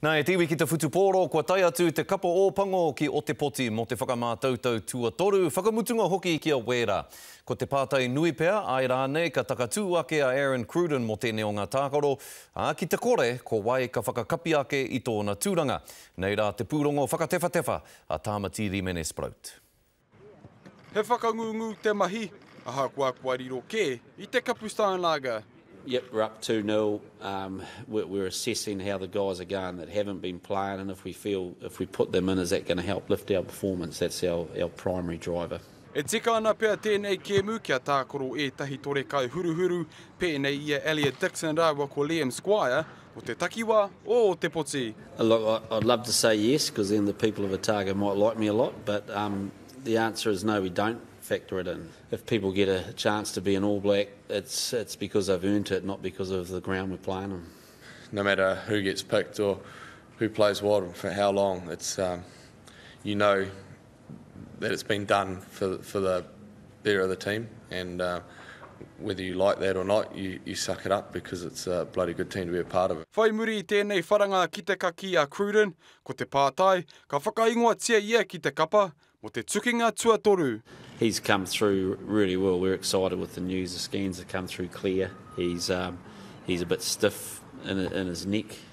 Nā, e te iwi ki te whutupōro kua tae atu te kapa Ōpango ki Otepoti mō te whakamātautau tuatoru, whakamutunga hoki ki a Wēra. Ko te pātai nui pea, āe rānei ka takatū ake a Aaron Cruden mō tēnei o ngā tākaro, ā, ki te kore, ko wai ka whakakapi ake i tōna tūranga? Nei rā te pūrongo whakatewhatewha a Tāmati Rimenesprout. He whakangungu te mahi, ahakoa kua riro kē i te Kapustein Lager. Yep, we're up two nil, um, we're, we're assessing how the guys are going that haven't been playing and if we feel if we put them in is that going to help lift our performance, that's our, our primary driver. E tika ana pea tēnei kēmu kia tākaro ētahi torekai huruhuru, pēnei i a Elliot Dixon rāua ko Liam Squire, o te takiwa o te poti. Look, I'd love to say yes, because then the people of Otago might like me a lot, but um, the answer is no, we don't factor it in. If people get a chance to be an All Black, it's it's because they've earned it, not because of the ground we're playing on. No matter who gets picked or who plays what for how long, it's um, you know that it's been done for for the better of the team and uh, whether you like that or not you you suck it up because it's a bloody good team to be a part of. Whai muri i tēnei wharanga ki te kakī a Cruden, ko te pātai, ka whakaingoatia ia ki te kapa mō te tukinga tuatoru. He's come through really well. We're excited with the news. The scans have come through clear. He's um, he's a bit stiff in, in his neck.